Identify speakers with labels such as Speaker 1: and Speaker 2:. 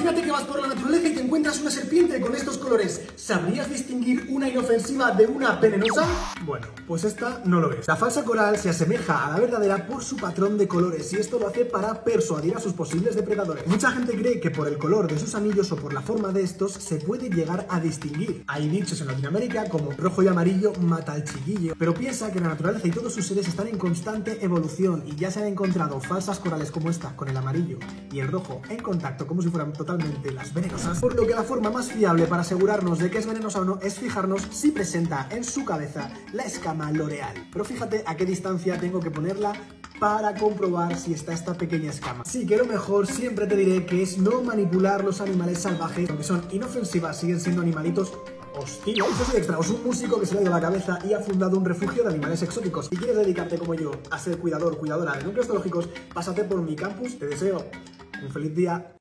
Speaker 1: Imagínate que vas por la naturaleza y te encuentras una serpiente con estos colores. ¿Sabrías distinguir una inofensiva de una venenosa? Bueno, pues esta no lo es. La falsa coral se asemeja a la verdadera por su patrón de colores y esto lo hace para persuadir a sus posibles depredadores. Mucha gente cree que por el color de sus anillos o por la forma de estos se puede llegar a distinguir. Hay dichos en Latinoamérica como rojo y amarillo mata al chiquillo, pero piensa que la naturaleza y todos sus seres están en constante evolución y ya se han encontrado falsas corales como esta con el amarillo y el rojo en contacto como si fueran totalmente las venenosas, por lo que la forma más fiable para asegurarnos de que es venenosa o no es fijarnos si presenta en su cabeza la escama L'Oreal. Pero fíjate a qué distancia tengo que ponerla para comprobar si está esta pequeña escama. Sí que lo mejor siempre te diré que es no manipular los animales salvajes, aunque son inofensivas, siguen siendo animalitos hostiles. Eso sí extra, un músico que se le ha ido la cabeza y ha fundado un refugio de animales exóticos. Si quieres dedicarte como yo a ser cuidador, cuidadora de núcleos zoológicos, pásate por mi campus. Te deseo un feliz día.